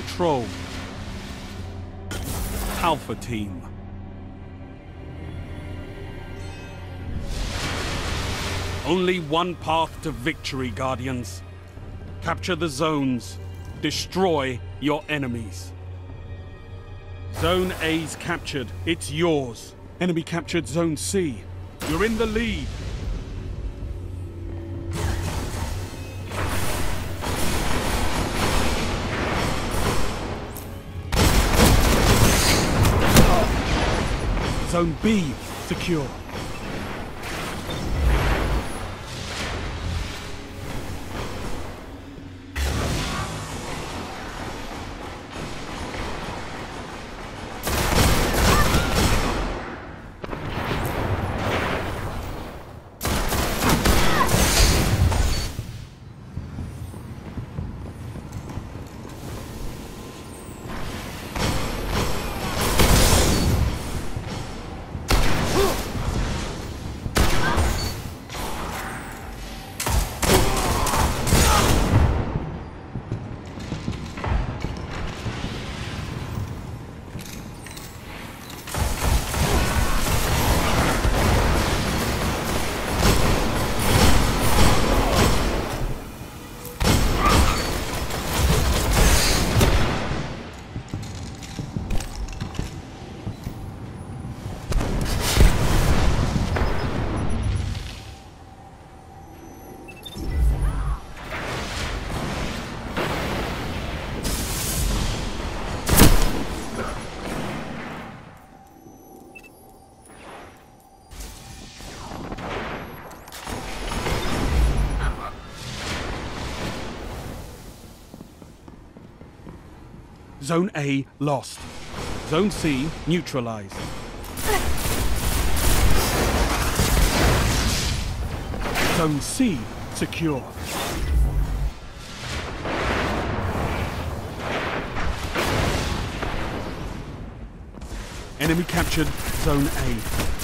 control. Alpha Team. Only one path to victory, Guardians. Capture the zones. Destroy your enemies. Zone A's captured. It's yours. Enemy captured Zone C. You're in the lead. Zone B secure. Zone A lost. Zone C neutralized. Zone C secure. Enemy captured Zone A.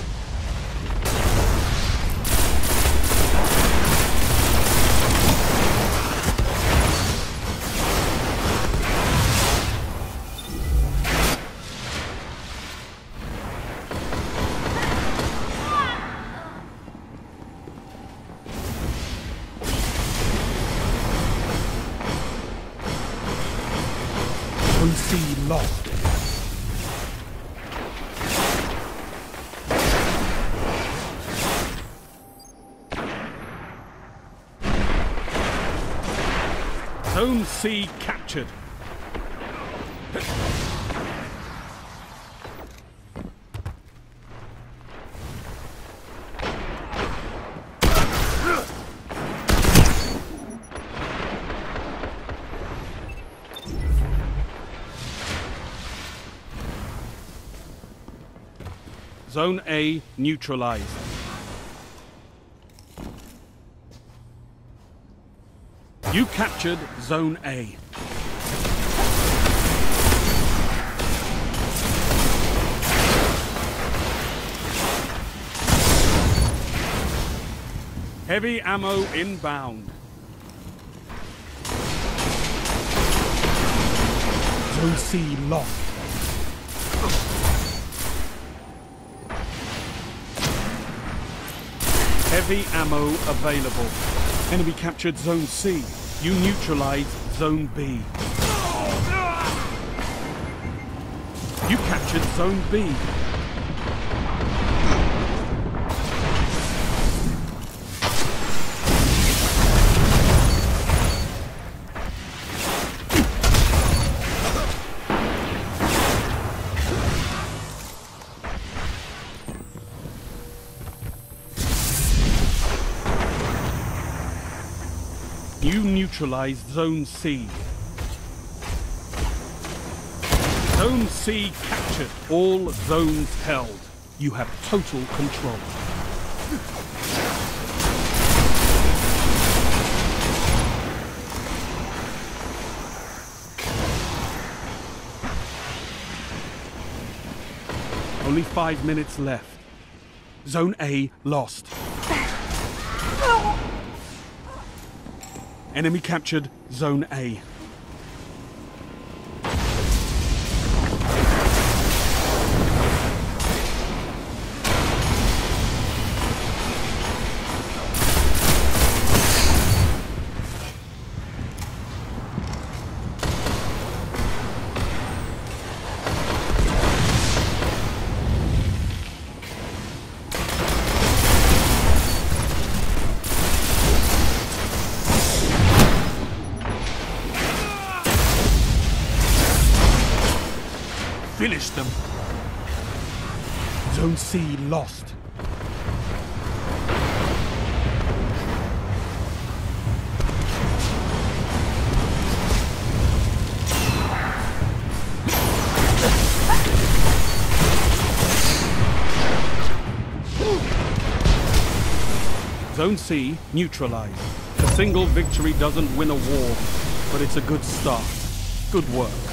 Zone C lost. Zone C captured. Zone A neutralized. You captured Zone A. Heavy ammo inbound. Zone C lost. Heavy ammo available. Enemy captured Zone C. You neutralized Zone B. You captured Zone B. You neutralized Zone C. Zone C captured. All zones held. You have total control. Only five minutes left. Zone A lost. Enemy captured Zone A. Finish them. Zone C lost. Zone C neutralized. A single victory doesn't win a war, but it's a good start. Good work.